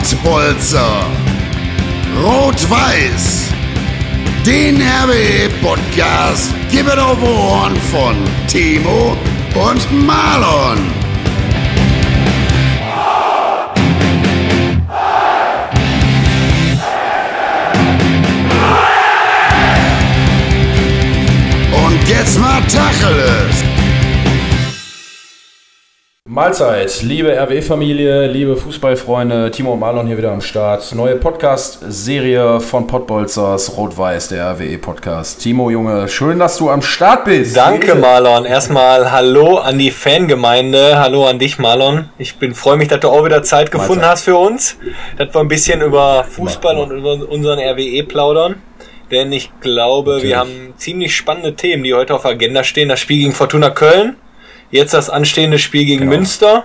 Pottbolzer. Rot-Weiß. Den RWE-Podcast gibt es auf Ohren von Timo und Marlon. Und jetzt mal Tacheles. Mahlzeit, liebe RWE-Familie, liebe Fußballfreunde, Timo und Marlon hier wieder am Start. Neue Podcast-Serie von Pottbolzers Rot-Weiß, der RWE-Podcast. Timo, Junge, schön, dass du am Start bist. Danke, Marlon. Erstmal Hallo an die Fangemeinde. Hallo an dich, Marlon. Ich bin freue mich, dass du auch wieder Zeit gefunden Mahlzeit. hast für uns, dass wir ein bisschen über Fußball und über unseren RWE plaudern. Denn ich glaube, Natürlich. wir haben ziemlich spannende Themen, die heute auf der Agenda stehen. Das Spiel gegen Fortuna Köln, jetzt das anstehende Spiel gegen Genau. Münster.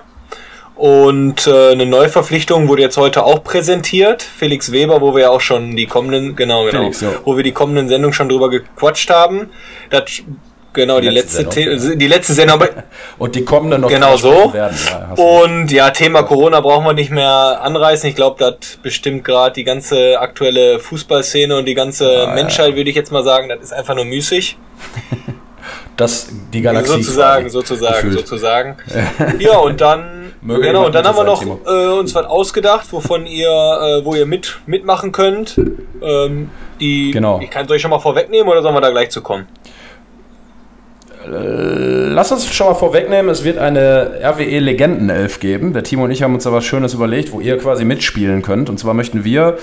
Und äh, eine Neuverpflichtung wurde jetzt heute auch präsentiert. Felix Weber, wo wir ja auch schon die kommenden, genau, genau, Felix, ja. wo wir die kommenden Sendungen schon drüber gequatscht haben. Das, genau, die, letzte letzte, Sendung, The- die letzte Sendung. Und die kommenden noch Genau so. Werden. Ja, Und ja, Thema Corona brauchen wir nicht mehr anreißen. Ich glaube, das bestimmt gerade die ganze aktuelle Fußballszene und die ganze Menschheit, würde ich jetzt mal sagen, das ist einfach nur müßig. das, die Galaxie. sozusagen, sozusagen, gefühlt. sozusagen. ja, und dann, Möge genau, und dann haben wir noch äh, uns was ausgedacht, wovon ihr, äh, wo ihr mit mitmachen könnt. Ähm, die, Genau. Ich kann soll ich schon mal vorwegnehmen oder sollen wir da gleich zu kommen? Lass uns schon mal vorwegnehmen, es wird eine RWE Legendenelf geben. Der Timo und ich haben uns da was Schönes überlegt, wo ihr quasi mitspielen könnt. Und zwar möchten wir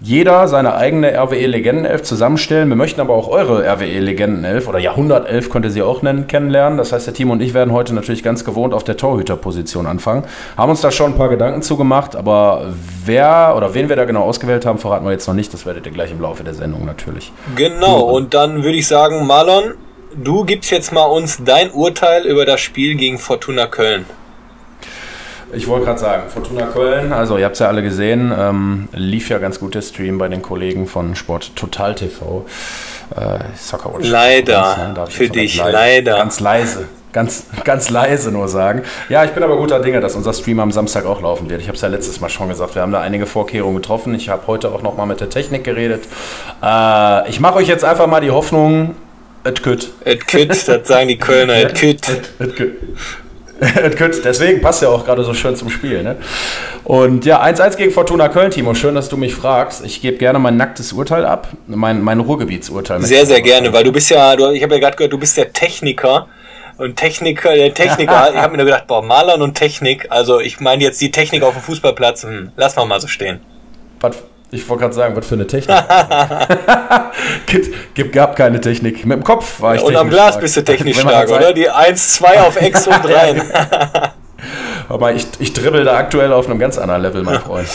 jeder seine eigene RWE Legendenelf zusammenstellen. Wir möchten aber auch eure RWE Legendenelf oder Jahrhundertelf könnt ihr sie auch nennen, kennenlernen. Das heißt, der Timo und ich werden heute natürlich ganz gewohnt auf der Torhüterposition anfangen. Haben uns da schon ein paar Gedanken zugemacht, aber wer oder wen wir da genau ausgewählt haben, verraten wir jetzt noch nicht. Das werdet ihr gleich im Laufe der Sendung natürlich. Genau, und dann würde ich sagen, Marlon, du gibst jetzt mal uns dein Urteil über das Spiel gegen Fortuna Köln. Ich wollte gerade sagen, Fortuna Köln, also ihr habt es ja alle gesehen, ähm, lief ja ganz gut der Stream bei den Kollegen von Sport Total TV. Äh, Soccer Watch. Leider, Ne, für dich, ganz leider. Ganz leise. Ganz, ganz leise nur sagen. Ja, ich bin aber guter Dinge, dass unser Stream am Samstag auch laufen wird. Ich habe es ja letztes Mal schon gesagt, wir haben da einige Vorkehrungen getroffen. Ich habe heute auch nochmal mit der Technik geredet. Äh, ich mache euch jetzt einfach mal die Hoffnung, et kütt. Et Kütt, das sagen die Kölner, et Kütt. Et. Et kütt. Deswegen passt ja auch gerade so schön zum Spiel. Ne? Und ja, 1-1 gegen Fortuna Köln, Timo. Schön, dass du mich fragst. Ich gebe gerne mein nacktes Urteil ab. Mein, mein Ruhrgebietsurteil. Sehr, sehr gerne, weil du bist ja, du, ich habe ja gerade gehört, du bist der Techniker. Und Techniker, der Techniker, ich habe mir nur gedacht, boah, Malern und Technik, also ich meine jetzt die Technik auf dem Fußballplatz, hm, lass mal mal so stehen. Was, ich wollte gerade sagen, was für eine Technik. gibt, gibt, gab keine Technik. Mit dem Kopf war ich Und am Glas stark. bist du technisch stark, oder? Die 1, 2 auf Ex und rein. Aber ich, ich dribbel da aktuell auf einem ganz anderen Level, mein Freund.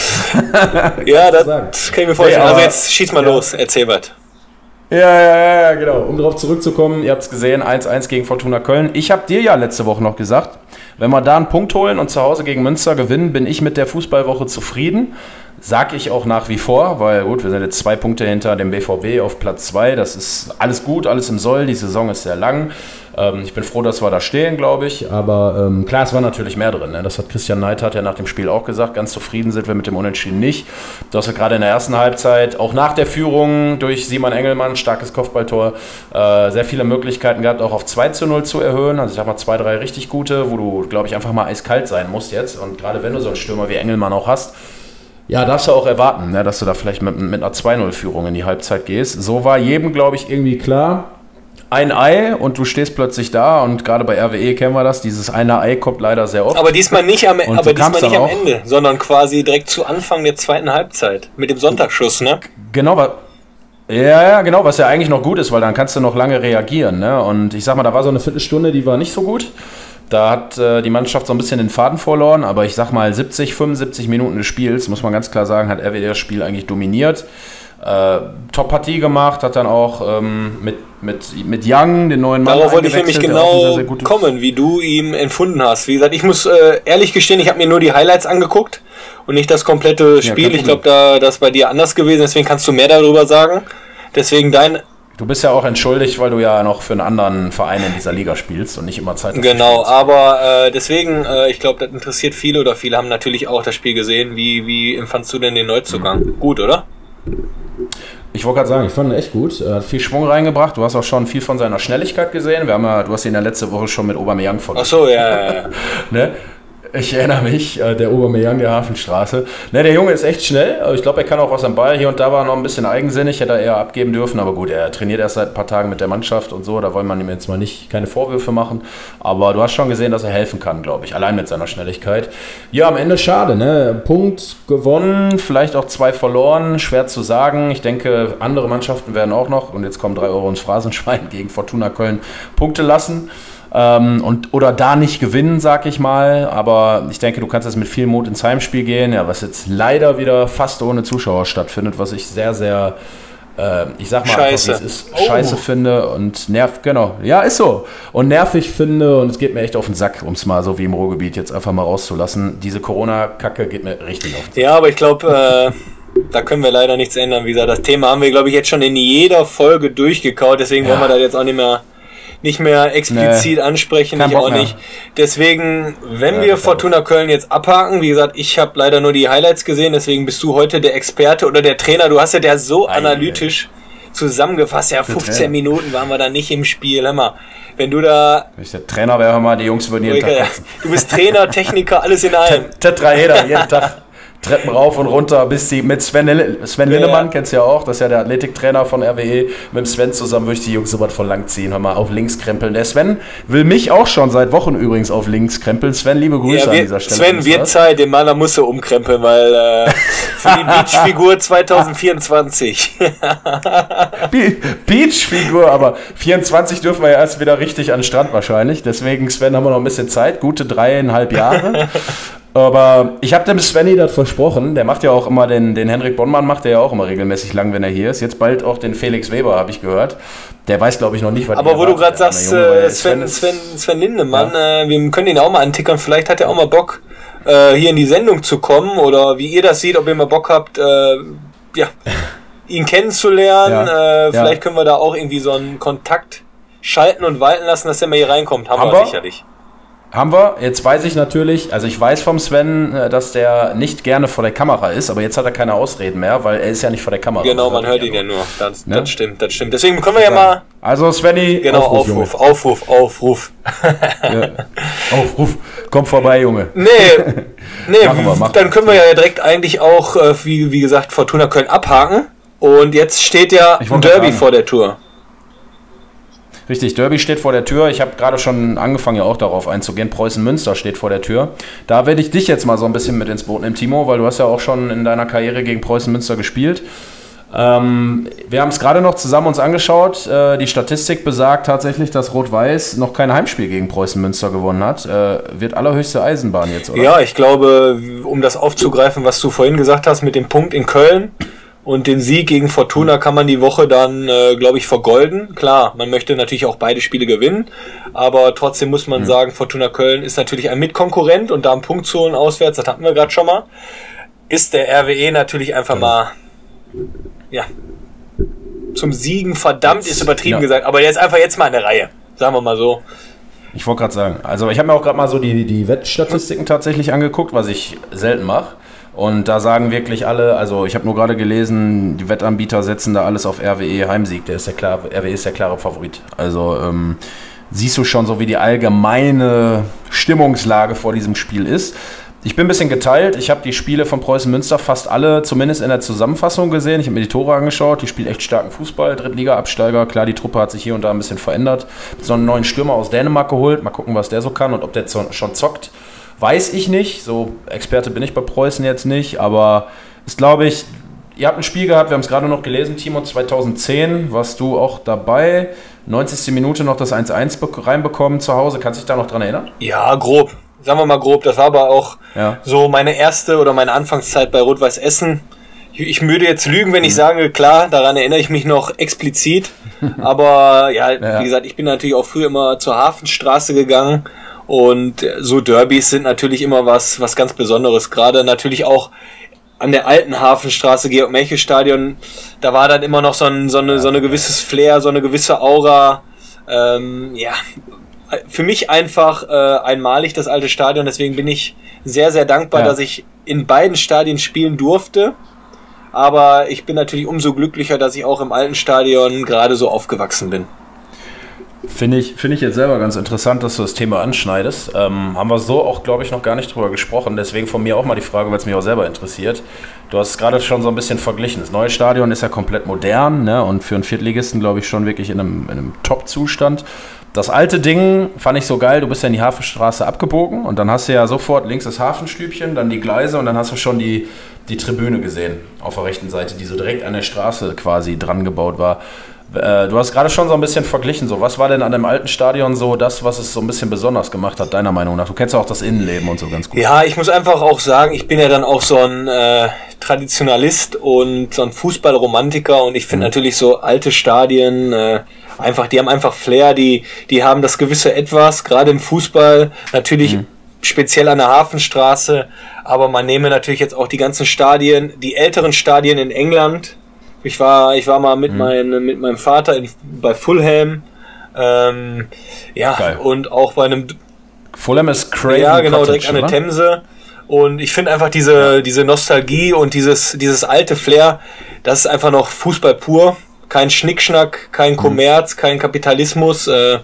ja, das, das kann ich mir vorstellen. Also jetzt schieß mal ja. los, erzähl was. Ja, ja, ja, ja, genau. Um darauf zurückzukommen, ihr habt es gesehen, 1-1 gegen Fortuna Köln. Ich habe dir ja letzte Woche noch gesagt, wenn wir da einen Punkt holen und zu Hause gegen Münster gewinnen, bin ich mit der Fußballwoche zufrieden. Sag ich auch nach wie vor, weil gut, wir sind jetzt zwei Punkte hinter dem BVB auf Platz 2. Das ist alles gut, alles im Soll. Die Saison ist sehr lang. Ähm, ich bin froh, dass wir da stehen, glaube ich. Aber ähm, klar, es war natürlich mehr drin. Ne? Das hat Christian Neidhardt ja nach dem Spiel auch gesagt. Ganz zufrieden sind wir mit dem Unentschieden nicht. Du hast ja gerade in der ersten Halbzeit, auch nach der Führung durch Simon Engelmann, starkes Kopfballtor, äh, sehr viele Möglichkeiten gehabt, auch auf 2 zu 0 zu erhöhen. Also ich sag mal zwei, drei richtig gute, wo du, glaube ich, einfach mal eiskalt sein musst jetzt. Und gerade wenn du so einen Stürmer wie Engelmann auch hast, ja, darfst du auch erwarten, ne, dass du da vielleicht mit, mit einer 2-0-Führung in die Halbzeit gehst. So war jedem, glaube ich, irgendwie klar. Ein Ei und du stehst plötzlich da und gerade bei RWE kennen wir das, dieses eine Ei kommt leider sehr oft. Aber diesmal nicht am, Und aber diesmal nicht am Ende, sondern quasi direkt zu Anfang der zweiten Halbzeit. Mit dem Sonntagsschuss, ne? Genau, wa- ja, ja, genau, was ja eigentlich noch gut ist, weil dann kannst du noch lange reagieren. Ne? Und ich sag mal, da war so eine Viertelstunde, die war nicht so gut. Da hat äh, die Mannschaft so ein bisschen den Faden verloren, aber ich sag mal, 70, 75 Minuten des Spiels, muss man ganz klar sagen, hat RWE das Spiel eigentlich dominiert. Äh, Top-Partie gemacht, hat dann auch ähm, mit, mit, mit Young, den neuen Mann, Darauf wollte ich nämlich genau sehr, sehr kommen, wie du ihn empfunden hast. Wie gesagt, ich muss äh, ehrlich gestehen, ich habe mir nur die Highlights angeguckt und nicht das komplette Spiel. kein ich glaube, da das ist bei dir anders gewesen, deswegen kannst du mehr darüber sagen. Deswegen dein Du bist ja auch entschuldigt, weil du ja noch für einen anderen Verein in dieser Liga spielst und nicht immer Zeit hast. Genau, aber äh, deswegen, äh, ich glaube, das interessiert viele oder viele haben natürlich auch das Spiel gesehen. Wie, wie empfandst du denn den Neuzugang? Mhm. Gut, oder? Ich wollte gerade sagen, ich fand ihn echt gut. Er hat viel Schwung reingebracht. Du hast auch schon viel von seiner Schnelligkeit gesehen. Wir haben ja, du hast ihn ja letzte Woche schon mit Aubameyang verglichen. Ach so, ja, ja, ja. ne? Ich erinnere mich, äh, der Obermeyang der Hafenstraße. Ne, der Junge ist echt schnell. Ich glaube, er kann auch was am Ball. Hier und da war er noch ein bisschen eigensinnig, hätte er eher abgeben dürfen. Aber gut, er trainiert erst seit ein paar Tagen mit der Mannschaft und so. Da wollen wir ihm jetzt mal nicht keine Vorwürfe machen. Aber du hast schon gesehen, dass er helfen kann, glaube ich. Allein mit seiner Schnelligkeit. Ja, am Ende schade. Ne? Punkt gewonnen, vielleicht auch zwei verloren. Schwer zu sagen. Ich denke, andere Mannschaften werden auch noch, und jetzt kommen drei Euro ins Phrasenschwein gegen Fortuna Köln, Punkte lassen ähm, und, oder da nicht gewinnen, sag ich mal. Aber ich denke, du kannst jetzt mit viel Mut ins Heimspiel gehen, ja, was jetzt leider wieder fast ohne Zuschauer stattfindet, was ich sehr, sehr äh, ich sag mal, scheiße. Einfach, ist, oh. scheiße finde und nerv, genau, ja, ist so. Und nervig finde und es geht mir echt auf den Sack, um es mal so wie im Ruhrgebiet jetzt einfach mal rauszulassen. Diese Corona-Kacke geht mir richtig auf den Sack. Ja, aber ich glaube, äh, da können wir leider nichts ändern. Wie gesagt, das Thema haben wir, glaube ich, jetzt schon in jeder Folge durchgekaut, deswegen ja. wollen wir da jetzt auch nicht mehr nicht mehr explizit nee, ansprechen, ich auch nicht. Deswegen, wenn ja, wir Fortuna Köln jetzt abhaken, wie gesagt, ich habe leider nur die Highlights gesehen, deswegen bist du heute der Experte oder der Trainer. Du hast ja der so Ei, analytisch zusammengefasst. Ja, 15 Minuten waren wir da nicht im Spiel. Hör mal, wenn du da. Wenn ich der Trainer wäre, mal, die Jungs würden jeden Tag Du bist Trainer, Techniker, alles in einem. Tetraeder, jeden Tag. Treppen rauf und runter, bis die mit Sven, Sven ja, Linnemann, ja. kennst du ja auch, das ist ja der Athletiktrainer von RWE. Mit Sven zusammen würde ich die Jungs so was von lang ziehen. Hör mal, auf links krempeln. Der Sven will mich auch schon seit Wochen übrigens auf links krempeln. Sven, liebe Grüße ja, wir, an dieser Stelle. Sven wird Zeit, den Maler muss er umkrempeln, weil äh, für die Beachfigur 2024. Beachfigur, aber 24 dürfen wir ja erst wieder richtig an den Strand wahrscheinlich. Deswegen, Sven, haben wir noch ein bisschen Zeit, gute dreieinhalb Jahre. Aber ich habe dem Svenny das versprochen. Der macht ja auch immer den, den Henrik Bonnmann, macht er ja auch immer regelmäßig lang, wenn er hier ist. Jetzt bald auch den Felix Weber, habe ich gehört. Der weiß, glaube ich, noch nicht, was Aber wo du gerade sagst, Junge, äh, Sven, Sven, Sven Lindemann, ja. äh, wir können ihn auch mal antickern. Vielleicht hat er auch mal Bock, äh, hier in die Sendung zu kommen. Oder wie ihr das seht, ob ihr mal Bock habt, äh, ja, ihn kennenzulernen. Ja. Äh, vielleicht ja. können wir da auch irgendwie so einen Kontakt schalten und walten lassen, dass er mal hier reinkommt. Haben Aber wir sicherlich. Haben wir. Jetzt weiß ich natürlich, also ich weiß vom Sven, äh, dass der nicht gerne vor der Kamera ist, aber jetzt hat er keine Ausreden mehr, weil er ist ja nicht vor der Kamera. Genau, man hört ihn ja nur. Das, ne? das stimmt, das stimmt. Deswegen können wir ja mal. Also Svenny, genau, Aufruf, Aufruf, Aufruf, Aufruf. ja. Aufruf, komm vorbei, Junge. Nee, nee, machen wir, machen dann können wir ja direkt eigentlich auch, äh, wie, wie gesagt, Fortuna Köln abhaken. Und jetzt steht ja ein Derby vor der Tour. Richtig, Derby steht vor der Tür. Ich habe gerade schon angefangen, ja auch darauf einzugehen. Preußen-Münster steht vor der Tür. Da werde ich dich jetzt mal so ein bisschen mit ins Boot nehmen, Timo, weil du hast ja auch schon in deiner Karriere gegen Preußen-Münster gespielt. Ähm, wir haben es gerade noch zusammen uns angeschaut. Äh, die Statistik besagt tatsächlich, dass Rot-Weiß noch kein Heimspiel gegen Preußen-Münster gewonnen hat. Äh, wird allerhöchste Eisenbahn jetzt, oder? Ja, ich glaube, um das aufzugreifen, was du vorhin gesagt hast mit dem Punkt in Köln, und den Sieg gegen Fortuna kann man die Woche dann, äh, glaube ich, vergolden. Klar, man möchte natürlich auch beide Spiele gewinnen, aber trotzdem muss man mhm. sagen, Fortuna Köln ist natürlich ein Mitkonkurrent und da einen Punkt zu holen auswärts, das hatten wir gerade schon mal, ist der RWE natürlich einfach mal, ja, zum Siegen verdammt ist übertrieben ja. gesagt, aber der ist einfach jetzt mal in der Reihe, sagen wir mal so. Ich wollte gerade sagen, also ich habe mir auch gerade mal so die, die Wettstatistiken tatsächlich angeguckt, was ich selten mache. Und da sagen wirklich alle, also ich habe nur gerade gelesen, die Wettanbieter setzen da alles auf RWE Heimsieg. Der ist der klare, RWE ist der klare Favorit. Also ähm, siehst du schon so, wie die allgemeine Stimmungslage vor diesem Spiel ist. Ich bin ein bisschen geteilt. Ich habe die Spiele von Preußen Münster fast alle, zumindest in der Zusammenfassung gesehen. Ich habe mir die Tore angeschaut. Die spielen echt starken Fußball. Drittliga-Absteiger. Klar, die Truppe hat sich hier und da ein bisschen verändert. So einen neuen Stürmer aus Dänemark geholt. Mal gucken, was der so kann und ob der schon zockt. Weiß ich nicht, so Experte bin ich bei Preußen jetzt nicht, aber ist glaube ich, ihr habt ein Spiel gehabt, wir haben es gerade noch gelesen, Timo, 2010, warst du auch dabei, 90. Minute noch das 1-1 reinbekommen zu Hause, kannst du dich da noch dran erinnern? Ja, grob, sagen wir mal grob, das war aber auch ja. so meine erste oder meine Anfangszeit bei Rot-Weiß Essen. Ich würde jetzt lügen, wenn ich mhm. sage, klar, daran erinnere ich mich noch explizit. Aber ja, ja, wie gesagt, ich bin natürlich auch früher immer zur Hafenstraße gegangen und so Derbys sind natürlich immer was, was ganz Besonderes. Gerade natürlich auch an der alten Hafenstraße, Georg-Melche-Stadion, da war dann immer noch so, ein, so, eine, so eine gewisses Flair, so eine gewisse Aura. Ähm, ja, für mich einfach äh, einmalig das alte Stadion. Deswegen bin ich sehr, sehr dankbar, ja. dass ich in beiden Stadien spielen durfte. Aber ich bin natürlich umso glücklicher, dass ich auch im alten Stadion gerade so aufgewachsen bin. Finde ich, finde ich jetzt selber ganz interessant, dass du das Thema anschneidest. Ähm, haben wir so auch, glaube ich, noch gar nicht drüber gesprochen. Deswegen von mir auch mal die Frage, weil es mich auch selber interessiert. Du hast es gerade schon so ein bisschen verglichen. Das neue Stadion ist ja komplett modern ne? und für einen Viertligisten, glaube ich, schon wirklich in einem, in einem Top-Zustand. Das alte Ding fand ich so geil, du bist ja in die Hafenstraße abgebogen und dann hast du ja sofort links das Hafenstübchen, dann die Gleise und dann hast du schon die, die Tribüne gesehen auf der rechten Seite, die so direkt an der Straße quasi dran gebaut war. Äh, du hast gerade schon so ein bisschen verglichen. So, was war denn an dem alten Stadion so das, was es so ein bisschen besonders gemacht hat, deiner Meinung nach? Du kennst ja auch das Innenleben und so ganz gut. Ja, ich muss einfach auch sagen, ich bin ja dann auch so ein äh, Traditionalist und so ein Fußballromantiker und ich finde mhm. natürlich so alte Stadien äh, einfach, die haben einfach Flair, die, die haben das gewisse Etwas, gerade im Fußball, natürlich mhm. speziell an der Hafenstraße, aber man nehme natürlich jetzt auch die ganzen Stadien, die älteren Stadien in England, ich war, ich war mal mit, mhm. mein, mit meinem Vater in, bei Fulham. Ähm, ja, Geil. und auch bei einem. Fulham ist crazy. Ja, genau, Cottage, direkt an der Themse. Und ich finde einfach diese, diese Nostalgie und dieses, dieses alte Flair, das ist einfach noch Fußball pur. Kein Schnickschnack, kein mhm. Kommerz, mhm. kein Kapitalismus. Äh,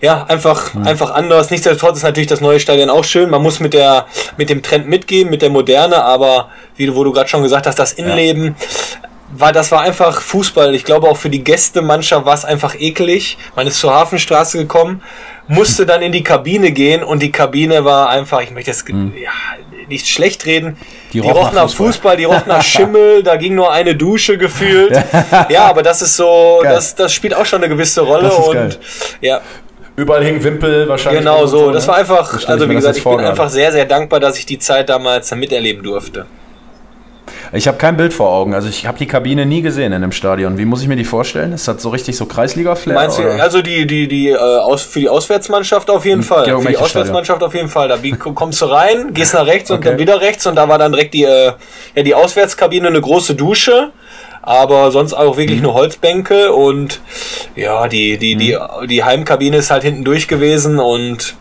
ja, einfach, mhm. einfach anders. Nichtsdestotrotz ist natürlich das neue Stadion auch schön. Man muss mit der, mit dem Trend mitgehen, mit der Moderne, aber wie du, wo du gerade schon gesagt hast, das Innenleben. Ja war, das war einfach Fußball. Ich glaube auch für die Gästemannschaft war es einfach ekelig. Man ist zur Hafenstraße gekommen, musste dann in die Kabine gehen und die Kabine war einfach, ich möchte jetzt mhm. ja, nicht schlecht reden. Die, die roch nach Fußball. Fußball, die roch nach Schimmel, da ging nur eine Dusche gefühlt. ja, aber das ist so, das, das spielt auch schon eine gewisse Rolle und geil. ja. Überall hing Wimpel wahrscheinlich. Genau so. Das ne? war einfach, also wie gesagt, ich bin einfach sehr, sehr dankbar, dass ich die Zeit damals miterleben durfte. Ich habe kein Bild vor Augen. Also ich habe die Kabine nie gesehen in dem Stadion. Wie muss ich mir die vorstellen? Ist das so richtig so Kreisliga-Flair? Meinst du, also die, die, die, äh, aus, für die Auswärtsmannschaft auf jeden Fall. Für die Auswärtsmannschaft auf jeden Fall. Da kommst du rein, gehst nach rechts und okay. dann wieder rechts und da war dann direkt die, äh, ja, die Auswärtskabine eine große Dusche aber sonst auch wirklich mhm. nur Holzbänke und ja, die, die, die, mhm. die Heimkabine ist halt hinten durch gewesen und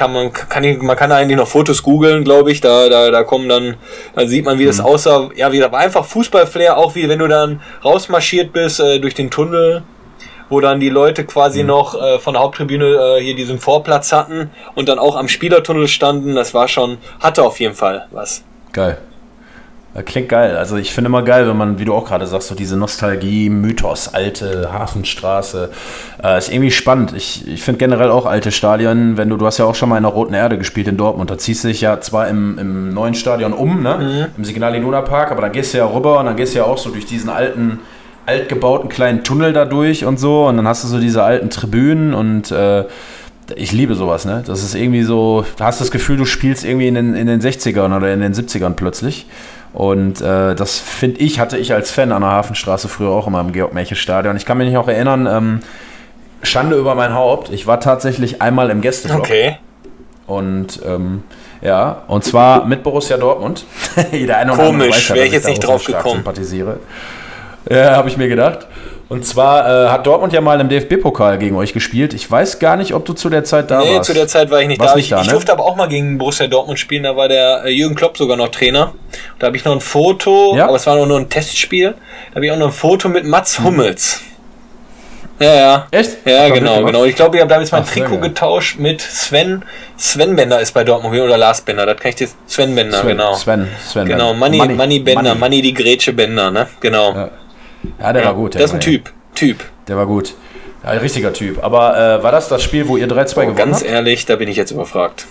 kann man kann ich, man kann eigentlich noch Fotos googeln, glaube ich. Da, da, da kommen dann, da sieht man, wie das mhm. aussah. Ja, wieder einfach Fußballflair, auch wie wenn du dann rausmarschiert bist äh, durch den Tunnel, wo dann die Leute quasi mhm. noch äh, von der Haupttribüne äh, hier diesen Vorplatz hatten und dann auch am Spielertunnel standen. Das war schon, hatte auf jeden Fall was. Geil. Klingt geil. Also ich finde immer geil, wenn man, wie du auch gerade sagst, so diese Nostalgie, Mythos, alte Hafenstraße. Äh, ist irgendwie spannend. Ich, ich finde generell auch alte Stadien, wenn du, du hast ja auch schon mal in der Roten Erde gespielt in Dortmund, da ziehst du dich ja zwar im, im neuen Stadion um, ne? Mhm. Im Signal Iduna Park, aber dann gehst du ja rüber und dann gehst du ja auch so durch diesen alten, altgebauten kleinen Tunnel da durch und so und dann hast du so diese alten Tribünen und äh, ich liebe sowas, ne? Das ist irgendwie so, du hast das Gefühl, du spielst irgendwie in den, in den 60ern oder in den 70ern plötzlich. Und äh, das finde ich, hatte ich als Fan an der Hafenstraße früher auch immer im Georg-Melche-Stadion. Ich kann mich nicht auch erinnern, ähm, Schande über mein Haupt, ich war tatsächlich einmal im Gästeblock. Okay. Und ähm, ja, und zwar mit Borussia Dortmund. Jeder eine Komisch, wäre ich jetzt nicht drauf gekommen. Sympathisiere. Ja, habe ich mir gedacht. Und zwar äh, hat Dortmund ja mal im DFB-Pokal gegen euch gespielt. Ich weiß gar nicht, ob du zu der Zeit da nee, warst. Nee, zu der Zeit war ich nicht Warst da. Nicht ich, da, ich ne? durfte aber auch mal gegen Borussia Dortmund spielen. Da war der äh, Jürgen Klopp sogar noch Trainer. Da habe ich noch ein Foto, ja? aber es war nur ein Testspiel. Da habe ich auch noch ein Foto mit Mats hm. Hummels. Ja, ja. Echt? Ja, genau, genau. Ich glaube, ich habe damals mein Ach, Trikot getauscht mit Sven. Sven Bender ist bei Dortmund oder Lars Bender. Das kann ich dir. Sven Bender, Sven, genau. Sven, Sven. Genau, Money, Money, Money Bender, Money. Money die Grätsche Bender, ne? Genau. Ja. Ja, der ja, war gut. Der das ist ein Typ. Typ. Der war gut. Ja, ein richtiger Typ. Aber äh, war das das Spiel, wo ihr 3-2 oh, gewonnen Ganz habt? ehrlich, da bin ich jetzt überfragt.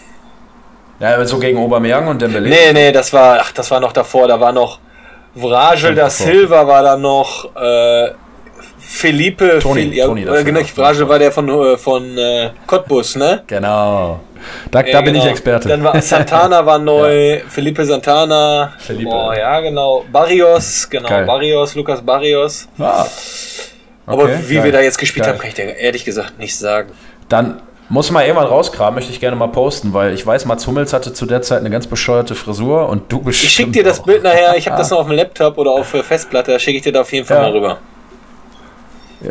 Ja, so gegen Aubameyang und Dembele? Nee, nee, das war, ach, das war noch davor. Da war noch Vragel da Silva war da noch, äh, Felipe, Toni, Fel Toni ja, genau, Vragel war der von, äh, von äh, Cottbus, ne? Genau. Da, da bin genau. ich Experte. Dann war Santana war neu, ja. Felipe Santana. Felipe. Oh, ja, genau. Barrios, genau. Geil. Barrios, Lukas Barrios. Ah. Okay, Aber wie geil. wir da jetzt gespielt geil. haben, kann ich dir ehrlich gesagt nicht sagen. Dann Muss mal irgendwann rauskramen, möchte ich gerne mal posten, weil ich weiß, Mats Hummels hatte zu der Zeit eine ganz bescheuerte Frisur und du bestimmt Ich schicke dir das auch. Bild nachher, ich habe das noch auf dem Laptop oder auf Festplatte, da schicke ich dir da auf jeden Fall ja. mal rüber.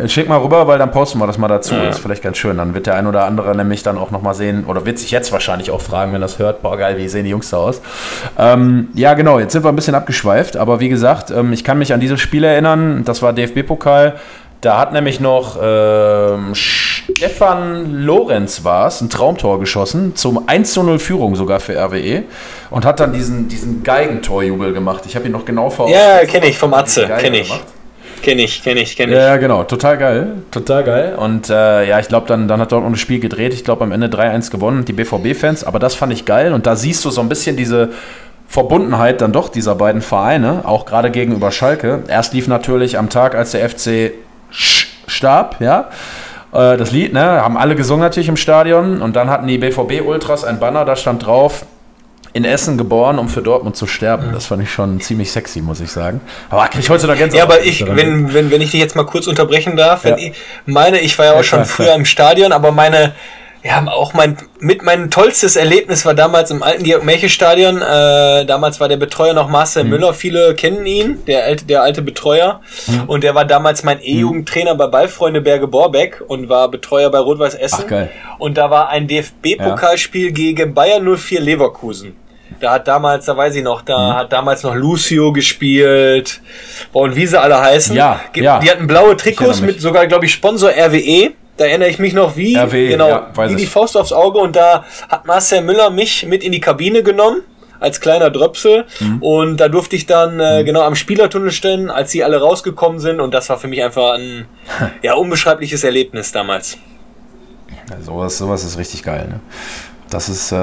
Schick mal rüber, weil dann posten wir das mal dazu. Ja. Das ist vielleicht ganz schön. Dann wird der ein oder andere nämlich dann auch nochmal sehen, oder wird sich jetzt wahrscheinlich auch fragen, wenn das hört, boah geil, wie sehen die Jungs da aus? Ähm, ja, genau, jetzt sind wir ein bisschen abgeschweift, aber wie gesagt, ähm, ich kann mich an dieses Spiel erinnern, das war DFB-Pokal. Da hat nämlich noch ähm, Stefan Lorenz war es, ein Traumtor geschossen, zum 1 zu 0 Führung sogar für RWE und hat dann diesen, diesen Geigentorjubel gemacht. Ich habe ihn noch genau vor Ja, kenne ich vom Atze, kenne ich. Gemacht. Kenne ich, kenne ich, kenne ich. Ja, genau. Total geil. Total geil. Und äh, ja, ich glaube, dann, dann hat Dortmund das Spiel gedreht. Ich glaube, am Ende 3-1 gewonnen, die BVB-Fans. Aber das fand ich geil. Und da siehst du so ein bisschen diese Verbundenheit dann doch dieser beiden Vereine, auch gerade gegenüber Schalke. Erst lief natürlich am Tag, als der FC starb, ja äh, das Lied, ne? Haben alle gesungen natürlich im Stadion und dann hatten die BVB-Ultras ein Banner, da stand drauf, in Essen geboren, um für Dortmund zu sterben. Das fand ich schon ziemlich sexy, muss ich sagen. Aber krieg ich heute noch ganz Ja, aber ich, wenn, wenn, wenn ich dich jetzt mal kurz unterbrechen darf, ja. ich meine, ich war ja auch ja, schon klar, früher klar. im Stadion, aber meine, ja, auch mein, mit mein tollstes Erlebnis war damals im alten Georg-Melche-Stadion. Äh, damals war der Betreuer noch Marcel mhm. Müller. Viele kennen ihn, der alte, der alte Betreuer. Mhm. Und der war damals mein E-Jugendtrainer bei Ballfreunde Berge Borbeck und war Betreuer bei Rot-Weiß Essen. Ach, geil. Und da war ein DFB-Pokalspiel ja. gegen Bayern 04 Leverkusen. Da hat damals, da weiß ich noch, da mhm. hat damals noch Lucio gespielt. Boah, und wie sie alle heißen. Ja, ja. Die hatten blaue Trikots mit sogar, glaube ich, Sponsor RWE. Da erinnere ich mich noch wie, RWE, genau, ja, wie die Faust aufs Auge. Und da hat Marcel Müller mich mit in die Kabine genommen als kleiner Dröpsel mhm. und da durfte ich dann äh, mhm. genau am Spielertunnel stehen, als sie alle rausgekommen sind und das war für mich einfach ein ja unbeschreibliches Erlebnis damals. Ja, sowas, sowas ist richtig geil. Ne? Das ist, äh,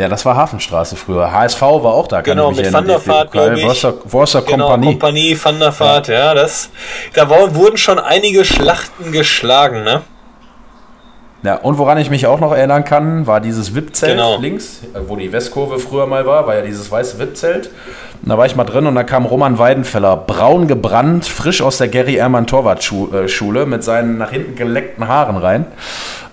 ja, das war Hafenstraße früher. HSV war auch da. Genau, mit Van der Vaart, glaube ich. Worcester, genau, Kompanie. Kompanie, Van der Vaart, ja. ja, das, da wurden schon einige Schlachten geschlagen, ne? Ja, und woran ich mich auch noch erinnern kann, war dieses VIP-Zelt genau. links, wo die Westkurve früher mal war, war ja dieses weiße VIP-Zelt. Da war ich mal drin und da kam Roman Weidenfeller, braun gebrannt, frisch aus der Gary Ehrmann Torwartschule mit seinen nach hinten geleckten Haaren rein.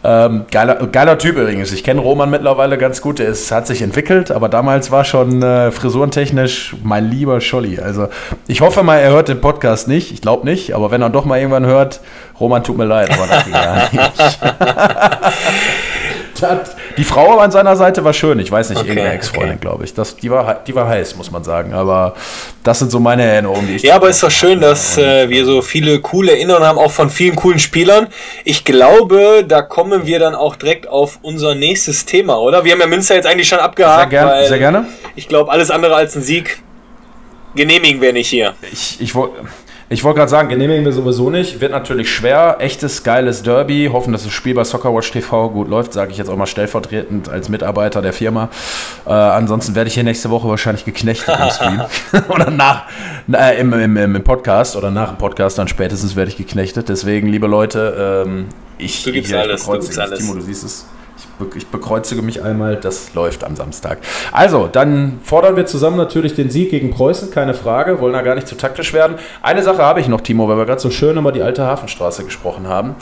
Ähm, geiler, geiler Typ übrigens. Ich kenne Roman mittlerweile ganz gut. Es hat sich entwickelt, aber damals war schon äh, frisurentechnisch mein lieber Scholli. Also ich hoffe mal, er hört den Podcast nicht. Ich glaube nicht, aber wenn er doch mal irgendwann hört, Roman, tut mir leid, aber das ging gar nicht. die Frau an seiner Seite war schön. Ich weiß nicht, okay, irgendeine Ex-Freundin, okay. glaube ich. Das, die, war, die war heiß, muss man sagen. Aber das sind so meine Erinnerungen, die ich. Ja, aber ist doch schön, dass äh, wir so viele coole Erinnerungen haben, auch von vielen coolen Spielern. Ich glaube, da kommen wir dann auch direkt auf unser nächstes Thema, oder? Wir haben ja Münster jetzt eigentlich schon abgehakt. Sehr, gern, sehr gerne. Ich glaube, alles andere als ein Sieg genehmigen wir nicht hier. Ich, ich wollte. Ich wollte gerade sagen, genehmigen wir sowieso nicht. Wird natürlich schwer. Echtes, geiles Derby. Hoffen, dass das Spiel bei Soccerwatch TV gut läuft, sage ich jetzt auch mal stellvertretend als Mitarbeiter der Firma. Äh, ansonsten werde ich hier nächste Woche wahrscheinlich geknechtet im Stream. oder nach, äh, im, im, im, Podcast oder nach dem Podcast dann spätestens werde ich geknechtet. Deswegen, liebe Leute, ähm, ich, du gibst alles, du gibst alles. Timo, du siehst es ich bekreuzige mich einmal, das läuft am Samstag. Also, dann fordern wir zusammen natürlich den Sieg gegen Preußen, keine Frage, wollen da gar nicht zu taktisch werden. Eine Sache habe ich noch, Timo, weil wir gerade so schön über die alte Hafenstraße gesprochen haben.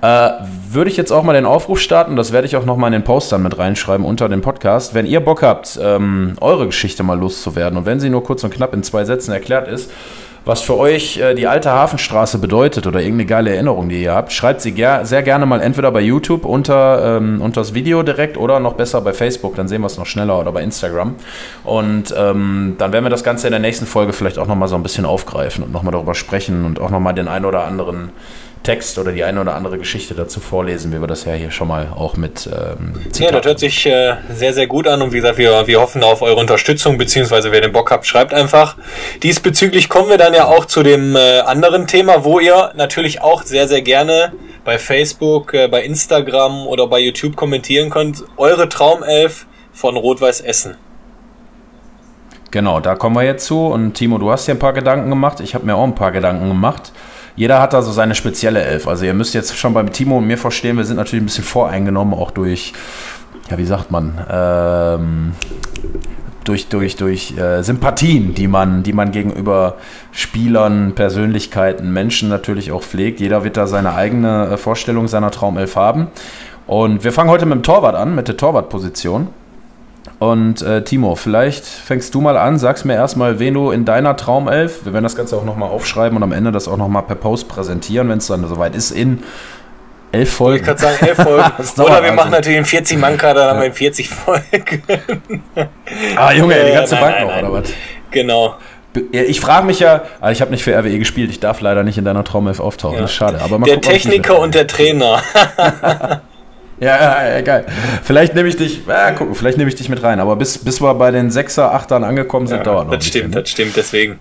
Äh, würde ich jetzt auch mal den Aufruf starten, das werde ich auch nochmal in den Post dann mit reinschreiben unter dem Podcast. Wenn ihr Bock habt, ähm, eure Geschichte mal loszuwerden und wenn sie nur kurz und knapp in zwei Sätzen erklärt ist, was für euch äh, die alte Hafenstraße bedeutet oder irgendeine geile Erinnerung, die ihr habt, schreibt sie ger sehr gerne mal entweder bei YouTube unter, ähm, unter das Video direkt oder noch besser bei Facebook, dann sehen wir es noch schneller oder bei Instagram. Und ähm, dann werden wir das Ganze in der nächsten Folge vielleicht auch nochmal so ein bisschen aufgreifen und nochmal darüber sprechen und auch nochmal den einen oder anderen Text oder die eine oder andere Geschichte dazu vorlesen, wie wir das ja hier schon mal auch mit ähm, Ja, das hört sich äh, sehr, sehr gut an und wie gesagt, wir, wir hoffen auf eure Unterstützung, beziehungsweise wer den Bock habt, schreibt einfach. Diesbezüglich kommen wir dann ja auch zu dem äh, anderen Thema, wo ihr natürlich auch sehr, sehr gerne bei Facebook, äh, bei Instagram oder bei YouTube kommentieren könnt. Eure Traumelf von Rot-Weiß Essen. Genau, da kommen wir jetzt zu. Und Timo, du hast dir ein paar Gedanken gemacht. Ich habe mir auch ein paar Gedanken gemacht jeder hat da so seine spezielle Elf. Also ihr müsst jetzt schon beim Timo und mir verstehen, wir sind natürlich ein bisschen voreingenommen, auch durch, ja, wie sagt man, ähm, durch, durch, durch äh, Sympathien, die man, die man gegenüber Spielern, Persönlichkeiten, Menschen natürlich auch pflegt. Jeder wird da seine eigene äh, Vorstellung seiner Traumelf haben. Und wir fangen heute mit dem Torwart an, mit der Torwartposition. Und äh, Timo, vielleicht fängst du mal an, sagst mir erstmal, wen du in deiner Traumelf, wir werden das Ganze auch nochmal aufschreiben und am Ende das auch nochmal per Post präsentieren, wenn es dann soweit ist, in elf Folgen. Ich kann sagen, elf Folgen. Oder wir machen natürlich einen 40-Mann-Kader, dann haben wir in 40 Folgen. ah, Junge, die ganze Äh, nein, Bank nein, noch, nein. oder was? Genau. Ich frage mich ja, also ich habe nicht für RWE gespielt, ich darf leider nicht in deiner Traumelf auftauchen, Ja. das ist schade. Aber Der gucken, Techniker und der Trainer. Ja, ja, ja, geil. Vielleicht nehme ich dich, ja, gucken, vielleicht nehme ich dich mit rein, aber bis, bis wir bei den Sechser, Achtern angekommen sind, dauert noch. das stimmt, bisschen, ne? das stimmt, deswegen.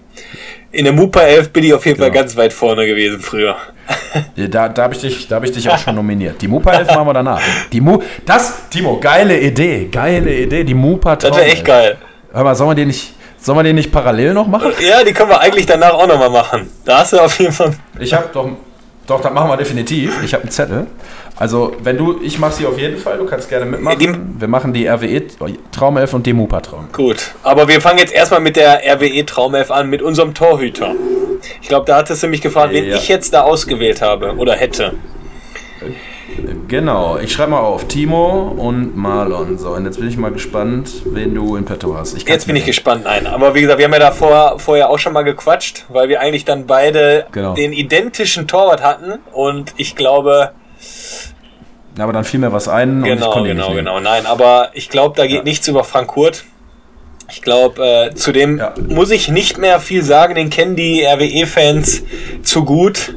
In der Mupa 11 bin ich auf jeden Fall Genau. ganz weit vorne gewesen früher. Ja, Da, da habe ich, dich- da hab ich dich auch schon nominiert. Die Mupa 11 machen wir danach. Die Mu das, Timo, geile Idee, geile Idee. Die Mupa Das wäre echt geil. Hör mal, sollen wir den nicht, sollen wir den nicht parallel noch machen? Ja, die können wir eigentlich danach auch nochmal machen. Da hast du auf jeden Fall. Ich habe doch, doch, das machen wir definitiv. Ich habe einen Zettel. Also, wenn du, ich mache sie auf jeden Fall, du kannst gerne mitmachen. Die- wir machen die RWE Traumelf und die Mupa Traum. Gut. Aber wir fangen jetzt erstmal mit der RWE Traumelf an, mit unserem Torhüter. Ich glaube, da hattest du mich gefragt, wen Ja. ich jetzt da ausgewählt habe oder hätte. Genau, ich schreibe mal auf Timo und Marlon. So, und jetzt bin ich mal gespannt, wen du in petto hast. Jetzt bin ich gespannt. Nein, aber wie gesagt, wir haben ja da vor, vorher auch schon mal gequatscht, weil wir eigentlich dann beide Genau. den identischen Torwart hatten. Und ich glaube, Ja, aber dann fiel mir was ein und ich genau, genau, genau. Nein, aber ich glaube, da geht Ja. nichts über Frank Kurt. Ich glaube, äh, zudem Ja. muss ich nicht mehr viel sagen, den kennen die RWE-Fans zu gut.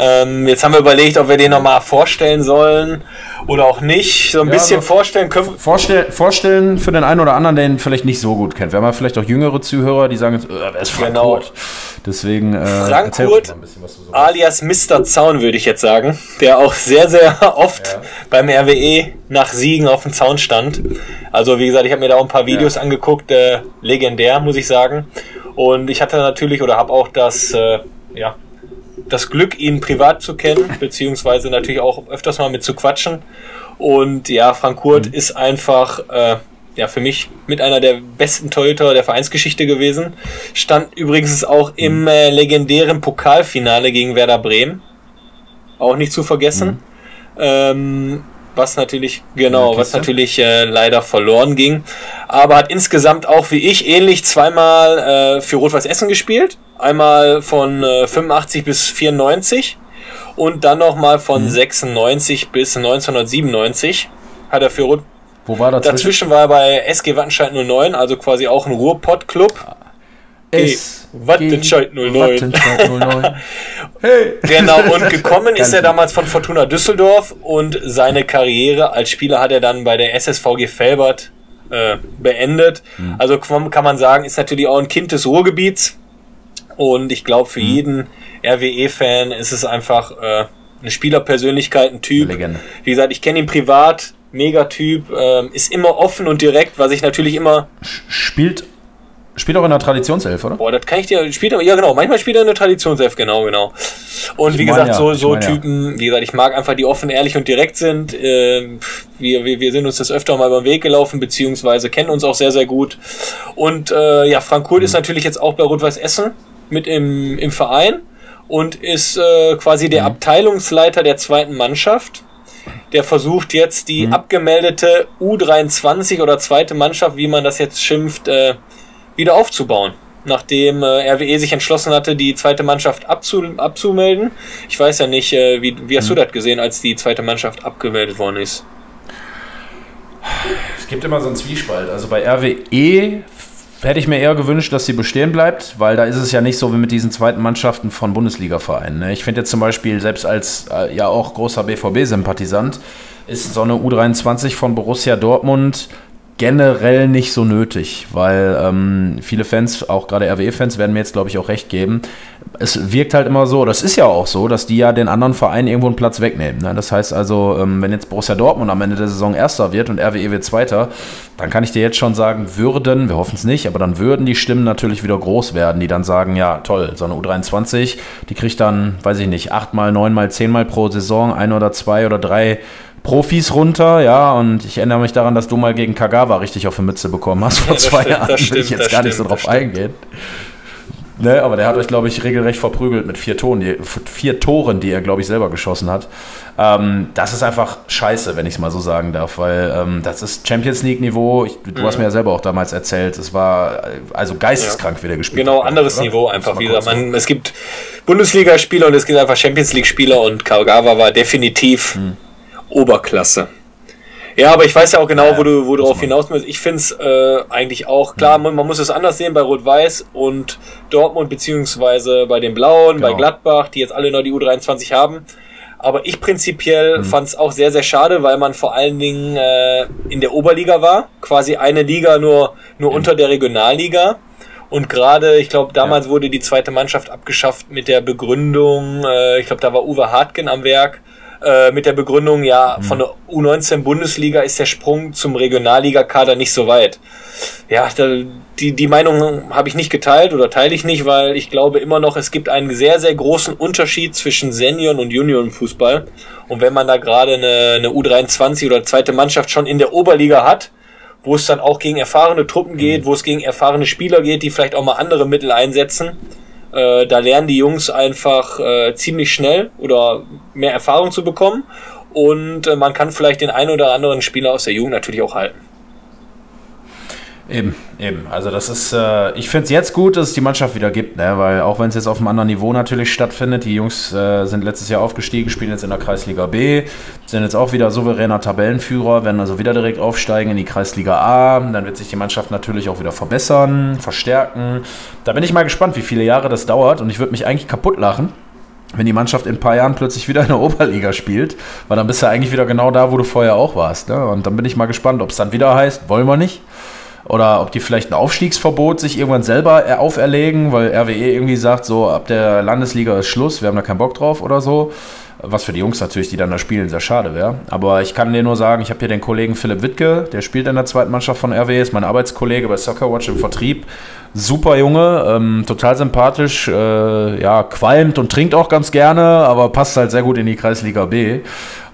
Ähm, jetzt haben wir überlegt, ob wir den nochmal vorstellen sollen oder auch nicht. So ein Ja, bisschen also- vorstellen können. Vorstell, vorstellen für den einen oder anderen, der ihn vielleicht nicht so gut kennt. Wir haben ja vielleicht auch jüngere Zuhörer, die sagen jetzt, äh, wer ist Frank Genau. Kurt? Deswegen äh, Frank Kurt, bisschen, so alias Mr. Zaun, würde ich jetzt sagen, der auch sehr, sehr oft Ja. beim RWE nach Siegen auf dem Zaun stand. Also wie gesagt, ich habe mir da auch ein paar Videos Ja. angeguckt, äh, legendär, muss ich sagen. Und ich hatte natürlich oder habe auch das, äh, ja, das Glück, ihn privat zu kennen, beziehungsweise natürlich auch öfters mal mit zu quatschen. Und ja, Frank Kurt Mhm. ist einfach äh, ja für mich mit einer der besten Torhüter der Vereinsgeschichte gewesen. Stand übrigens auch im Mhm. äh, legendären Pokalfinale gegen Werder Bremen. Auch nicht zu vergessen. Ähm, was natürlich, genau, was natürlich äh, leider verloren ging. Aber hat insgesamt auch wie ich ähnlich zweimal äh, für Rot-Weiß Essen gespielt. Einmal von äh, 85 bis 94 und dann nochmal von Mhm. 96 bis 1997 hat er für Rot Wo war dazwischen? Dazwischen war er bei SG Wattenscheid 09, also quasi auch ein Ruhrpott-Club. S. Wattenscheid 09. Wattenscheid 09. hey. Genau, und gekommen ist er damals von Fortuna Düsseldorf und seine Karriere als Spieler hat er dann bei der SSVG Felbert äh, beendet. Hm. Also kann man sagen, ist natürlich auch ein Kind des Ruhrgebiets. Und ich glaube, Hm. für jeden RWE-Fan ist es einfach äh, eine Spielerpersönlichkeit, ein Typ. Legende. Wie gesagt, ich kenne ihn privat, Megatyp, ähm, ist immer offen und direkt, was ich natürlich immer Spielt, spielt auch in der Traditionself, oder? Boah, das kann ich dir. Spielt ja, genau. Manchmal spielt er eine Traditionself, genau, genau. Und Ich wie gesagt, ja, so, so mein ja. Typen, wie gesagt, ich mag einfach die offen, ehrlich und direkt sind. Ähm, wir, wir, wir sind uns das öfter mal über den Weg gelaufen, beziehungsweise kennen uns auch sehr, sehr gut. Und äh, ja, Frank Kurt Mhm. ist natürlich jetzt auch bei Rot-Weiß Essen mit im, im Verein und ist äh, quasi Mhm. der Abteilungsleiter der zweiten Mannschaft. Der versucht jetzt die Mhm. abgemeldete U23 oder zweite Mannschaft, wie man das jetzt schimpft, äh, wieder aufzubauen. Nachdem äh, RWE sich entschlossen hatte, die zweite Mannschaft abzu abzumelden. Ich weiß ja nicht, äh, wie, wie hast du das gesehen, als die zweite Mannschaft abgemeldet worden ist? Es gibt immer so einen Zwiespalt. Also bei RWE hätte ich mir eher gewünscht, dass sie bestehen bleibt, weil da ist es ja nicht so wie mit diesen zweiten Mannschaften von Bundesliga-Vereinen. Ne? Ich finde jetzt zum Beispiel, selbst als äh, ja auch großer BVB-Sympathisant, ist so eine U23 von Borussia Dortmund generell nicht so nötig, weil ähm, viele Fans, auch gerade RWE-Fans, werden mir jetzt, glaube ich, auch recht geben. Es wirkt halt immer so, das ist ja auch so, dass die ja den anderen Vereinen irgendwo einen Platz wegnehmen. Ne? Das heißt also, ähm, wenn jetzt Borussia Dortmund am Ende der Saison Erster wird und RWE wird Zweiter, dann kann ich dir jetzt schon sagen, würden, wir hoffen es nicht, aber dann würden die Stimmen natürlich wieder groß werden, die dann sagen, ja toll, so eine U23, die kriegt dann, weiß ich nicht, achtmal, neunmal, zehnmal pro Saison, ein oder zwei oder drei Profis runter, ja, und ich erinnere mich daran, dass du mal gegen Kagawa richtig auf die Mütze bekommen hast vor das zwei stimmt, Jahren, will ich stimmt, jetzt gar nicht so stimmt, drauf stimmt. eingehen. Ne, aber der hat euch, glaube ich, regelrecht verprügelt mit vier, Toren, die, vier Toren, die er, glaube ich, selber geschossen hat. Ähm, das ist einfach scheiße, wenn ich es mal so sagen darf, weil ähm, das ist Champions League-Niveau. Du mhm. hast mir ja selber auch damals erzählt, es war äh, also geisteskrank, ja. wie der gespielt Genau, hat, anderes oder? Niveau einfach wieder. Man, es gibt Bundesligaspieler und es gibt einfach Champions League-Spieler und Kagawa war definitiv mhm. Oberklasse. Ja, aber ich weiß ja auch genau, wo du, wo du darauf hinaus musst. Ich finde es äh, eigentlich auch klar, man, man, muss es anders sehen bei Rot-Weiß und Dortmund, beziehungsweise bei den Blauen, genau. bei Gladbach, die jetzt alle noch die U23 haben. Aber ich prinzipiell mhm. fand es auch sehr, sehr schade, weil man vor allen Dingen äh, in der Oberliga war. Quasi eine Liga nur, nur mhm. unter der Regionalliga. Und gerade, ich glaube, damals ja. wurde die zweite Mannschaft abgeschafft mit der Begründung, äh, ich glaube, da war Uwe Hartgen am Werk, äh, mit der Begründung, ja, mhm. von der U19 Bundesliga ist der Sprung zum Regionalligakader nicht so weit. Ja, da, die, die Meinung habe ich nicht geteilt oder teile ich nicht, weil ich glaube immer noch, es gibt einen sehr, sehr großen Unterschied zwischen Senioren und Juniorenfußball. Und wenn man da gerade eine, eine U23 oder zweite Mannschaft schon in der Oberliga hat, wo es dann auch gegen erfahrene Truppen geht, mhm. wo es gegen erfahrene Spieler geht, die vielleicht auch mal andere Mittel einsetzen, äh, da lernen die Jungs einfach äh, ziemlich schnell oder mehr Erfahrung zu bekommen. Und äh, man kann vielleicht den einen oder anderen Spieler aus der Jugend natürlich auch halten. Eben, eben. Also das ist, äh, ich finde es jetzt gut, dass es die Mannschaft wieder gibt, ne? weil auch wenn es jetzt auf einem anderen Niveau natürlich stattfindet, die Jungs äh, sind letztes Jahr aufgestiegen, spielen jetzt in der Kreisliga B, sind jetzt auch wieder souveräner Tabellenführer, werden also wieder direkt aufsteigen in die Kreisliga A, dann wird sich die Mannschaft natürlich auch wieder verbessern, verstärken. Da bin ich mal gespannt, wie viele Jahre das dauert und ich würde mich eigentlich kaputt lachen, wenn die Mannschaft in ein paar Jahren plötzlich wieder in der Oberliga spielt, weil dann bist du eigentlich wieder genau da, wo du vorher auch warst. Ne? Und dann bin ich mal gespannt, ob es dann wieder heißt, wollen wir nicht oder ob die vielleicht ein Aufstiegsverbot sich irgendwann selber auferlegen, weil RWE irgendwie sagt, so ab der Landesliga ist Schluss, wir haben da keinen Bock drauf oder so. Was für die Jungs natürlich, die dann da spielen, sehr schade wäre. Aber ich kann dir nur sagen, ich habe hier den Kollegen Philipp Wittke, der spielt in der zweiten Mannschaft von RWE, ist mein Arbeitskollege bei Soccerwatch im Vertrieb. Super Junge, ähm, total sympathisch, äh, ja, qualmt und trinkt auch ganz gerne, aber passt halt sehr gut in die Kreisliga B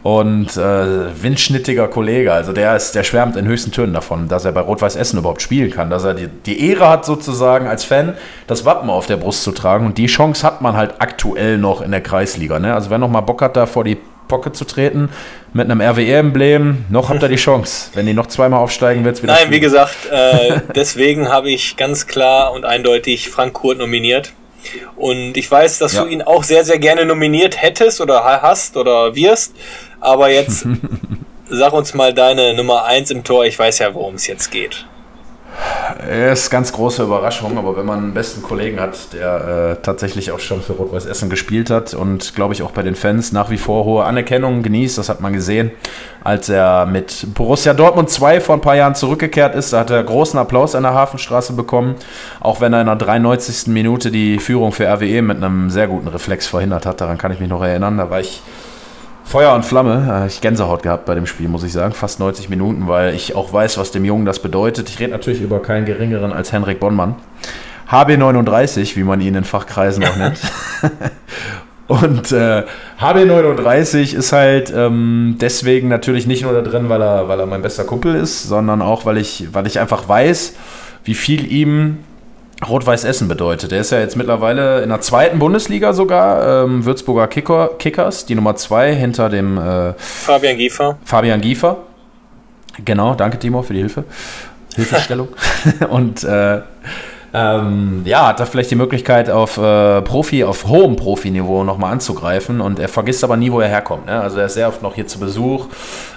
und äh, windschnittiger Kollege. Also der ist, der schwärmt in höchsten Tönen davon, dass er bei Rot-Weiß Essen überhaupt spielen kann, dass er die, die Ehre hat, sozusagen als Fan das Wappen auf der Brust zu tragen. Und die Chance hat man halt aktuell noch in der Kreisliga. Ne? Also wer noch mal Bock hat, da vor die Pocket zu treten mit einem RWE-Emblem, noch habt ihr die Chance. Wenn die noch zweimal aufsteigen, wird es wieder. Nein, spielen. wie gesagt, äh, deswegen habe ich ganz klar und eindeutig Frank Kurt nominiert. Und ich weiß, dass ja. du ihn auch sehr, sehr gerne nominiert hättest oder hast oder wirst. Aber jetzt sag uns mal deine Nummer 1 im Tor. Ich weiß ja, worum es jetzt geht. Ist ganz große Überraschung, aber wenn man einen besten Kollegen hat, der äh, tatsächlich auch schon für Rot-Weiß Essen gespielt hat und glaube ich auch bei den Fans nach wie vor hohe Anerkennung genießt, das hat man gesehen, als er mit Borussia Dortmund 2 vor ein paar Jahren zurückgekehrt ist, da hat er großen Applaus an der Hafenstraße bekommen, auch wenn er in der 93. Minute die Führung für RWE mit einem sehr guten Reflex verhindert hat, daran kann ich mich noch erinnern, da war ich Feuer und Flamme. Ich Gänsehaut gehabt bei dem Spiel, muss ich sagen. Fast 90 Minuten, weil ich auch weiß, was dem Jungen das bedeutet. Ich rede natürlich über keinen geringeren als Henrik Bonnmann. HB39, wie man ihn in Fachkreisen auch nennt. Und äh, HB39 ist halt ähm, deswegen natürlich nicht nur da drin, weil er, weil er mein bester Kumpel ist, sondern auch, weil ich, weil ich einfach weiß, wie viel ihm Rot-Weiß Essen bedeutet. Der ist ja jetzt mittlerweile in der zweiten Bundesliga sogar, ähm, Würzburger Kicker, Kickers, die Nummer zwei hinter dem äh, Fabian Giefer. Fabian Giefer. Genau, danke Timo für die Hilfe. Hilfestellung. Und äh, ähm, ja, hat da vielleicht die Möglichkeit, auf äh, Profi, auf hohem Profiniveau nochmal anzugreifen und er vergisst aber nie, wo er herkommt. Ne? Also er ist sehr oft noch hier zu Besuch,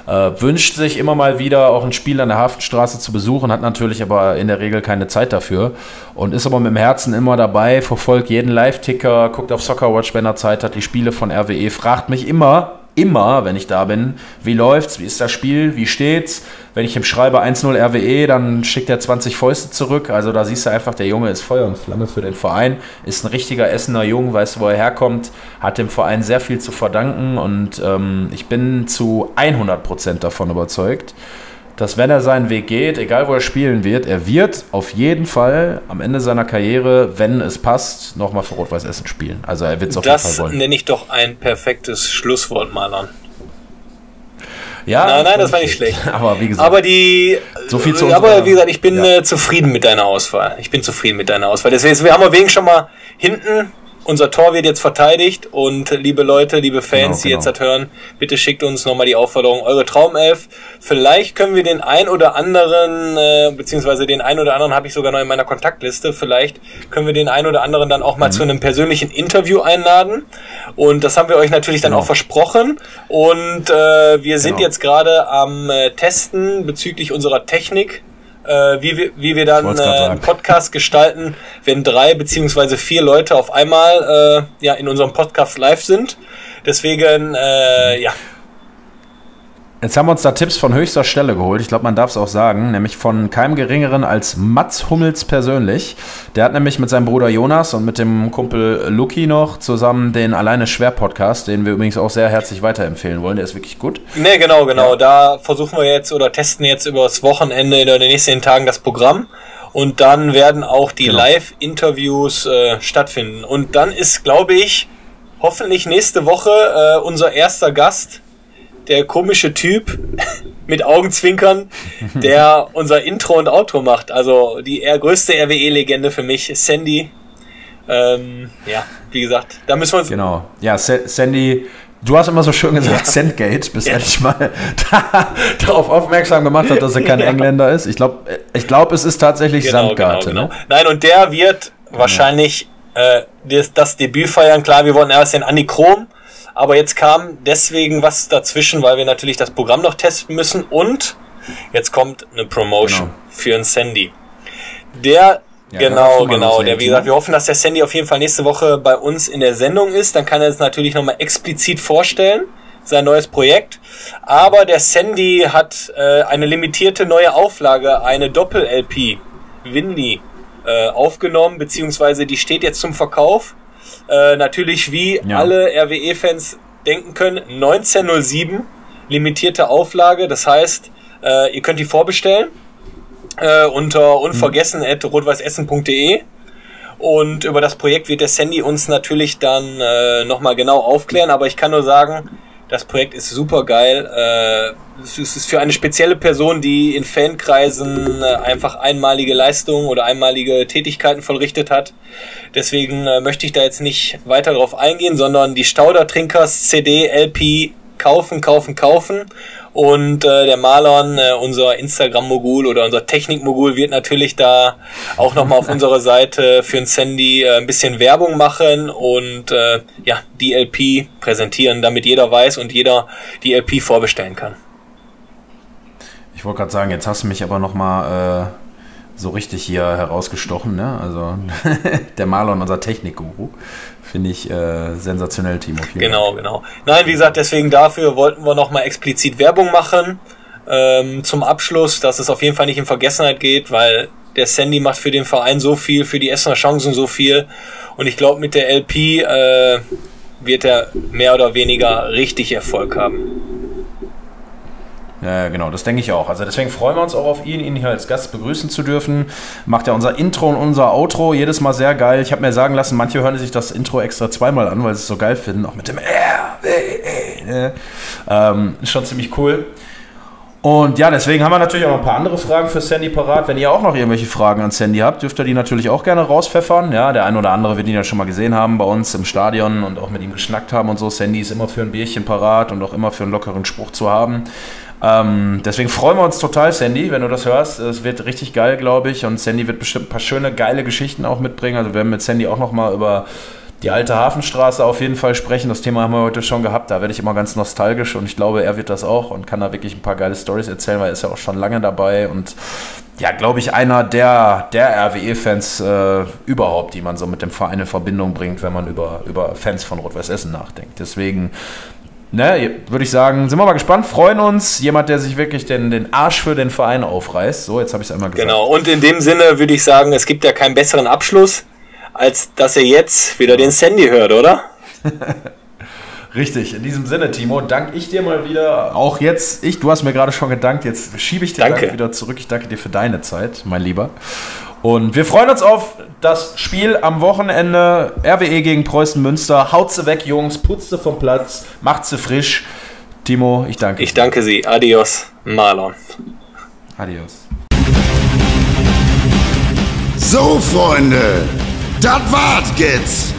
äh, wünscht sich immer mal wieder auch ein Spiel an der Hafenstraße zu besuchen, hat natürlich aber in der Regel keine Zeit dafür und ist aber mit dem Herzen immer dabei, verfolgt jeden Live-Ticker, guckt auf Soccerwatch, wenn er Zeit hat, die Spiele von RWE, fragt mich immer, immer, wenn ich da bin, wie läuft's, wie ist das Spiel, wie steht's. Wenn ich ihm schreibe 1-0 RWE, dann schickt er 20 Fäuste zurück. Also da siehst du einfach, der Junge ist Feuer und Flamme für den Verein, ist ein richtiger Essener Junge, weiß, wo er herkommt, hat dem Verein sehr viel zu verdanken und ähm, ich bin zu 100% davon überzeugt, dass wenn er seinen Weg geht, egal wo er spielen wird, er wird auf jeden Fall am Ende seiner Karriere, wenn es passt, nochmal für Rot-Weiß Essen spielen. Also er wird es auf jeden Fall wollen. Das nenne ich doch ein perfektes Schlusswort, Malern. Ja, nein, nein, das war nicht schlecht. Aber wie gesagt, Aber die. So viel zu Aber wie gesagt, ich bin Ja. äh, zufrieden mit deiner Auswahl. Ich bin zufrieden mit deiner Auswahl. Deswegen, wir haben wir wegen schon mal hinten. Unser Tor wird jetzt verteidigt und liebe Leute, liebe Fans, Genau, die genau. jetzt das hören, bitte schickt uns nochmal die Aufforderung, eure Traumelf. Vielleicht können wir den ein oder anderen, äh, beziehungsweise den ein oder anderen habe ich sogar noch in meiner Kontaktliste, vielleicht können wir den ein oder anderen dann auch Mhm. mal zu einem persönlichen Interview einladen. Und das haben wir euch natürlich dann Genau. auch versprochen. Und äh, wir sind Genau. jetzt gerade am äh, Testen bezüglich unserer Technik. Äh, wie, wir, wie wir dann äh, einen Podcast gestalten, wenn drei beziehungsweise vier Leute auf einmal äh, ja, in unserem Podcast live sind. Deswegen, äh, ja, Jetzt haben wir uns da Tipps von höchster Stelle geholt. Ich glaube, man darf es auch sagen, nämlich von keinem geringeren als Mats Hummels persönlich. Der hat nämlich mit seinem Bruder Jonas und mit dem Kumpel Luki noch zusammen den Alleine Schwer Podcast, den wir übrigens auch sehr herzlich weiterempfehlen wollen. Der ist wirklich gut. Ne, genau, genau. Da versuchen wir jetzt oder testen jetzt über das Wochenende oder in den nächsten Tagen das Programm. Und dann werden auch die Genau. Live-Interviews äh, stattfinden. Und dann ist, glaube ich, hoffentlich nächste Woche äh, unser erster Gast, der komische Typ mit Augenzwinkern, der unser Intro und Outro macht. Also die eher größte RWE-Legende für mich, Sandy. Ähm, ja, wie gesagt, da müssen wir uns Genau. Ja, Sa- Sandy, du hast immer so schön gesagt, Sandgate, bis er dich mal da, darauf aufmerksam gemacht hat, dass er kein Ja. Engländer ist. Ich glaube, ich glaub, es ist tatsächlich Sandgarte. Ne? Nein, und der wird wahrscheinlich äh, das, das Debüt feiern. Klar, wir wollten erst den Andi Krom, aber jetzt kam deswegen was dazwischen, weil wir natürlich das Programm noch testen müssen und jetzt kommt eine Promotion Genau. für einen Sandy. Der Ja, genau, genau. Der, wie gesagt, wir hoffen, dass der Sandy auf jeden Fall nächste Woche bei uns in der Sendung ist. Dann kann er es natürlich nochmal explizit vorstellen, sein neues Projekt. Aber der Sandy hat äh, eine limitierte neue Auflage, eine Doppel-LP, Windy, äh, aufgenommen, beziehungsweise die steht jetzt zum Verkauf. Äh, natürlich, wie Ja. alle RWE-Fans denken können, 1907, limitierte Auflage. Das heißt, äh, ihr könnt die vorbestellen äh, unter unvergessen.rotweißessen.de. Und über das Projekt wird der Sandy uns natürlich dann äh, nochmal genau aufklären. Aber ich kann nur sagen, das Projekt ist super geil. Äh, es ist für eine spezielle Person, die in Fankreisen äh, einfach einmalige Leistungen oder einmalige Tätigkeiten vollrichtet hat. Deswegen äh, möchte ich da jetzt nicht weiter drauf eingehen, sondern die Stauder Trinkers CD, LP kaufen, kaufen, kaufen. Und äh, der Marlon, äh, unser Instagram-Mogul oder unser Technik-Mogul, wird natürlich da auch nochmal auf unserer Seite für ein Sandy äh, ein bisschen Werbung machen und äh, ja, die LP präsentieren, damit jeder weiß und jeder die LP vorbestellen kann. Ich wollte gerade sagen, jetzt hast du mich aber noch mal äh, so richtig hier herausgestochen. Ne? Also der Marlon, unser Technikguru, finde ich äh, sensationell, Timo. Genau, genau. Nein, wie gesagt, deswegen dafür wollten wir nochmal explizit Werbung machen. Ähm, zum Abschluss, dass es auf jeden Fall nicht in Vergessenheit geht, weil der Sandy macht für den Verein so viel, für die Essener Chancen so viel. Und ich glaube, mit der LP äh, wird er mehr oder weniger richtig Erfolg haben. Ja, ja, genau, das denke ich auch. Also deswegen freuen wir uns auch auf ihn, ihn hier als Gast begrüßen zu dürfen. Macht ja unser Intro und unser Outro jedes Mal sehr geil. Ich habe mir sagen lassen, manche hören sich das Intro extra zweimal an, weil sie es so geil finden, auch mit dem R. W, E, ne? ähm, ist schon ziemlich cool. Und ja, deswegen haben wir natürlich auch noch ein paar andere Fragen für Sandy parat. Wenn ihr auch noch irgendwelche Fragen an Sandy habt, dürft ihr die natürlich auch gerne rauspfeffern. Ja, der ein oder andere wird ihn ja schon mal gesehen haben bei uns im Stadion und auch mit ihm geschnackt haben und so. Sandy ist immer für ein Bierchen parat und auch immer für einen lockeren Spruch zu haben. Ähm, deswegen freuen wir uns total, Sandy, wenn du das hörst. Es wird richtig geil, glaube ich. Und Sandy wird bestimmt ein paar schöne, geile Geschichten auch mitbringen. Also wir werden mit Sandy auch noch mal über die alte Hafenstraße auf jeden Fall sprechen. Das Thema haben wir heute schon gehabt. Da werde ich immer ganz nostalgisch und ich glaube, er wird das auch und kann da wirklich ein paar geile Stories erzählen, weil er ist ja auch schon lange dabei und ja, glaube ich, einer der, der RWE-Fans äh, überhaupt, die man so mit dem Verein in Verbindung bringt, wenn man über, über Fans von Rot-Weiß Essen nachdenkt. Deswegen ne, würde ich sagen, sind wir mal gespannt, freuen uns. Jemand, der sich wirklich den, den Arsch für den Verein aufreißt. So, jetzt habe ich es einmal gesagt. Genau, und in dem Sinne würde ich sagen, es gibt ja keinen besseren Abschluss, als dass ihr jetzt wieder den Sandy hört, oder? Richtig, in diesem Sinne, Timo, danke ich dir mal wieder. Auch jetzt, ich, du hast mir gerade schon gedankt, jetzt schiebe ich dir Danke. Dank wieder zurück. Ich danke dir für deine Zeit, mein Lieber. Und wir freuen uns auf das Spiel am Wochenende. RWE gegen Preußen Münster. Haut sie weg, Jungs, putzt sie vom Platz, macht sie frisch. Timo, ich danke. Ich danke Sie. Adios, Marlon. Adios. So, Freunde, das war's jetzt.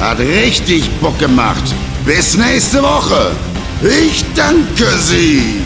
Hat richtig Bock gemacht. Bis nächste Woche. Ich danke Sie.